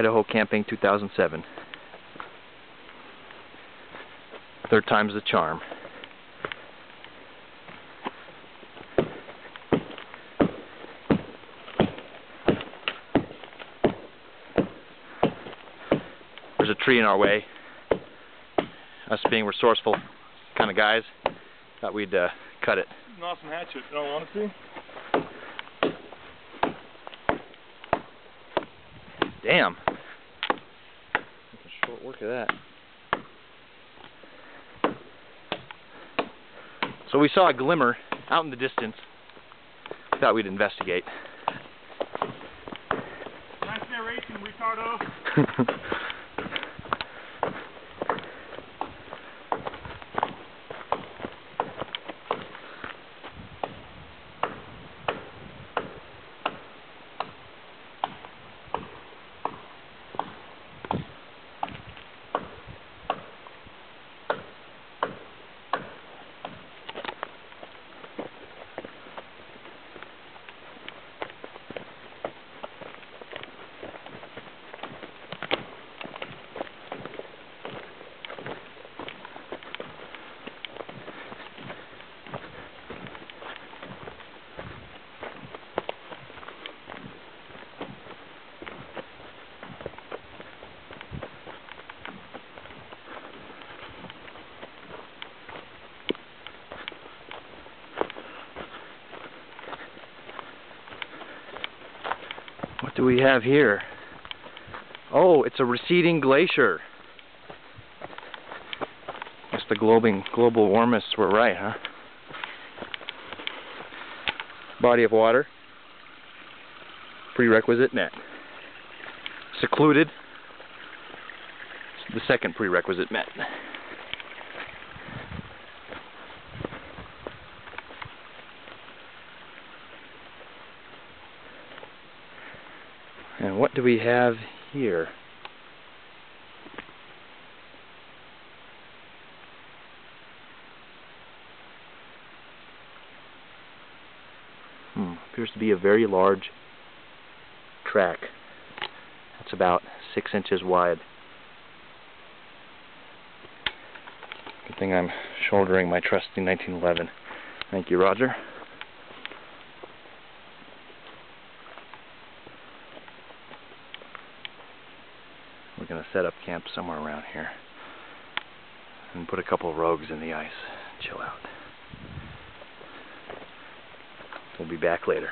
Idaho Camping 2007. Third time's the charm. There's a tree in our way. Us being resourceful kind of guys, thought we'd uh, cut it. An awesome hatchet, in all honesty. Damn. Short work of that. So we saw a glimmer out in the distance. Thought we'd investigate. Nice narration, retardo. What do we have here? Oh, it's a receding glacier. Guess the globing, global warmists were right, huh? Body of water. Prerequisite net. Secluded. The second prerequisite met. And what do we have here? Hmm, appears to be a very large track. That's about six inches wide. Good thing I'm shouldering my trusty 1911. Thank you, Roger. We're going to set up camp somewhere around here and put a couple of rogues in the ice. Chill out. We'll be back later.